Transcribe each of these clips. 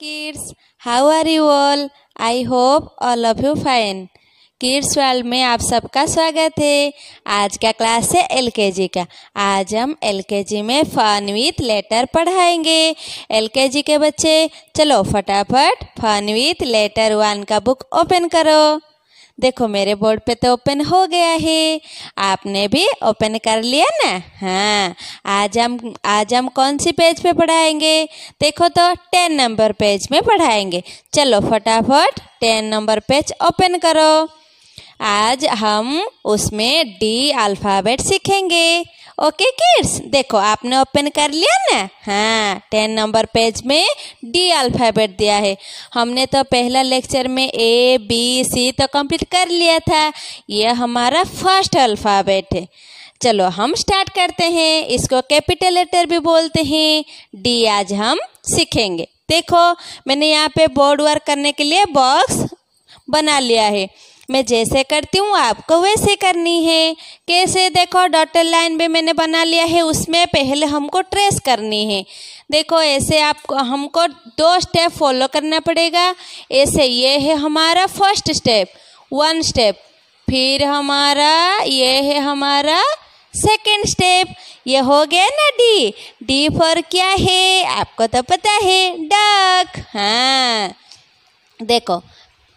kids, how are you all I hope all of you fine kids world में आप सबका स्वागत है। आज का क्लास है एलकेजी का। आज हम एलकेजी में फन विथ लेटर पढ़ाएँगे। एलकेजी के बच्चे चलो फटाफट फन विथ लेटर वन का बुक ओपन करो। देखो, मेरे बोर्ड पे तो ओपन हो गया है। आपने भी ओपन कर लिया ना? हाँ। आज हम आज हम कौन सी पेज पे पढ़ाएँगे? देखो तो टेन नंबर पेज में पढ़ाएँगे। चलो, फटाफट टेन नंबर पेज ओपन करो। आज हम उसमें डी अल्फ़ाबेट सीखेंगे। ओके किड्स देखो, आपने ओपन कर लिया ना? हाँ टेन नंबर पेज में डी अल्फ़ाबेट दिया है। हमने तो पहला लेक्चर में ए बी सी तो कंप्लीट कर लिया था। यह हमारा फ़र्स्ट अल्फ़ाबेट है। चलो, हम स्टार्ट करते हैं। इसको कैपिटल लेटर भी बोलते हैं। डी आज हम सीखेंगे। देखो, मैंने यहाँ पे बोर्ड वर्क करने के लिए बॉक्स बना लिया है। मैं जैसे करती हूँ, आपको वैसे करनी है। कैसे देखो डॉटर लाइन भी मैंने बना लिया है, उसमें पहले हमको ट्रेस करनी है। देखो, ऐसे आपको, हमको दो स्टेप फॉलो करना पड़ेगा। ऐसे ये है हमारा फ़र्स्ट स्टेप वन स्टेप फिर हमारा, ये है हमारा सेकेंड स्टेप ये हो गया ना डी डी फॉर क्या है, आपको तो पता है डक हाँ। देखो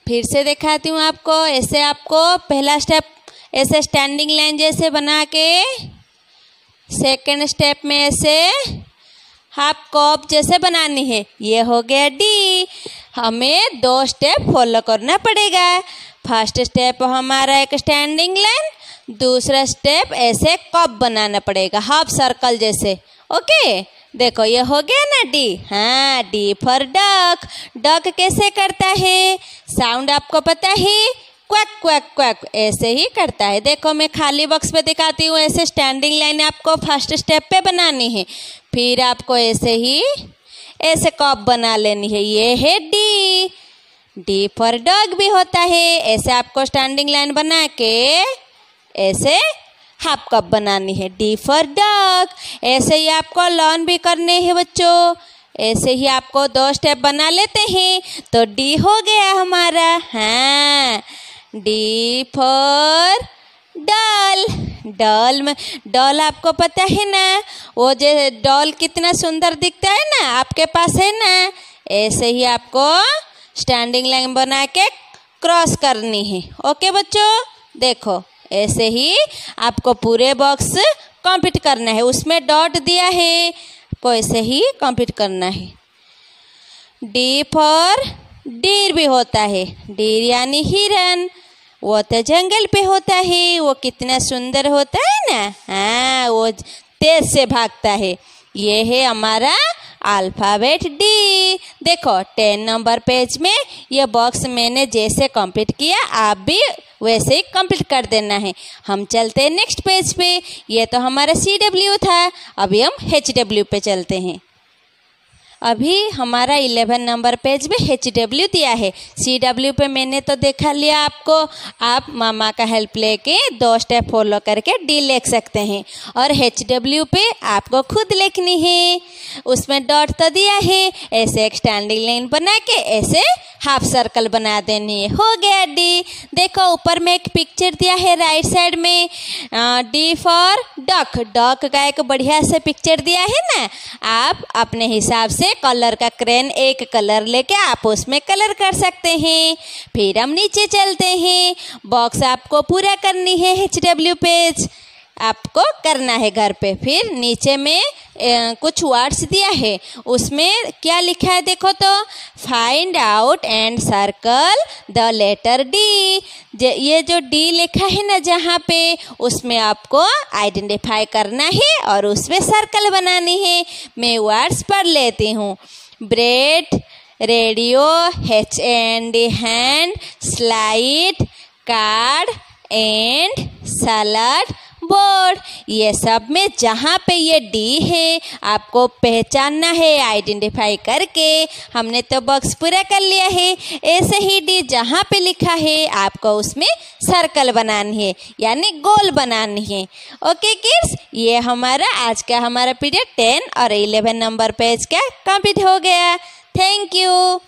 फिर से दिखाती हूँ आपको, ऐसे आपको पहला स्टेप ऐसे स्टैंडिंग लाइन जैसे बना के सेकंड स्टेप में ऐसे हाफ़ कॉप जैसे बनानी है। ये हो गया डी हमें दो स्टेप फॉलो करना पड़ेगा। फ़र्स्ट स्टेप हमारा एक स्टैंडिंग लाइन दूसरा स्टेप ऐसे कप बनाना पड़ेगा हाफ़ सर्कल जैसे। ओके देखो, ये हो गया ना डी हाँ डी फॉर डक डक कैसे करता है? साउंड आपको पता है? क्वैक क्वैक क्वैक ऐसे ही करता है। देखो, मैं खाली बॉक्स पे दिखाती हूँ, ऐसे स्टैंडिंग लाइन आपको फ़र्स्ट स्टेप पे बनानी है। फिर आपको ऐसे ही, ऐसे कप बना लेनी है। ये है डी डी फॉर डॉग भी होता है। ऐसे आपको स्टैंडिंग लाइन बना के ऐसे हाफ़ कप बनानी है डी फॉर डॉग। ऐसे ही आपको लॉन भी करने हैं बच्चों। ऐसे ही आपको दो स्टेप बना लेते हैं। तो डी हो गया हमारा हाँ। D for dull. डॉल में, डॉल आपको पता है ना? वो जो डॉल कितना सुंदर दिखता है ना, आपके पास है ना? ऐसे ही आपको स्टैंडिंग लाइन बना के क्रॉस करनी है। ओके बच्चों? देखो। ऐसे ही आपको पूरे बॉक्स कंप्लीट करना है। उसमें डॉट दिया है को ऐसे ही कंप्लीट करना है। डी फॉर डीर भी होता है। डीर यानी हिरन। वो तो जंगल पे होता है। वो कितना सुंदर होता है ना? हाँ वो तेज से भागता है। ये है हमारा अल्फ़ाबेट डी देखो टेन नंबर पेज में ये बॉक्स मैंने जैसे कंप्लीट किया, आप भी वैसे कंप्लीट कर देना है। हम चलते हैं नेक्स्ट पेज पे। ये तो हमारा सी डब्ल्यू था। अभी हम एच डब्ल्यू पे चलते हैं। अभी हमारा इलेवन नंबर पेज में एच डब्ल्यू दिया है। सी डब्ल्यू पे मैंने तो देखा लिया आपको। आप मामा का हेल्प लेके दो स्टेप फॉलो करके डी लिख सकते हैं। और एच डब्ल्यू पे आपको खुद लिखनी है। उसमें डॉट तो दिया है। ऐसे एक स्टैंडिंग लाइन बना के ऐसे हाफ़ सर्कल बना देनी है। हो गया डी देखो, ऊपर में एक पिक्चर दिया है राइट साइड में। डी फॉर डक डक का एक बढ़िया से पिक्चर दिया है ना? आप अपने हिसाब से कलर का क्रेन एक कलर लेके आप उसमें कलर कर सकते हैं। फिर हम नीचे चलते हैं। बॉक्स आपको पूरा करनी है एच डब्ल्यू पेज आपको करना है घर पे। फिर नीचे में कुछ वर्ड्स दिया है। उसमें क्या लिखा है देखो तो find out and circle the letter D ये जो डी लिखा है ना जहाँ पे, उसमें आपको आइडेंटिफाई करना है और उसमें सर्कल बनानी है। मैं वर्ड्स पढ़ लेती हूँ। Bread radio head and hand slide card and salad board ये सब में जहाँ पे ये डी है, आपको पहचानना है आइडेंटिफाई करके हमने तो बॉक्स पूरा कर लिया है। ऐसे ही डी जहाँ पे लिखा है, आपको उसमें सर्कल बनानी है, यानी गोल बनानी है। ओके किड्स ये हमारा, आज का हमारा पीरियड टेन और इलेवन नंबर पेज का कंप्लीट हो गया। Thank you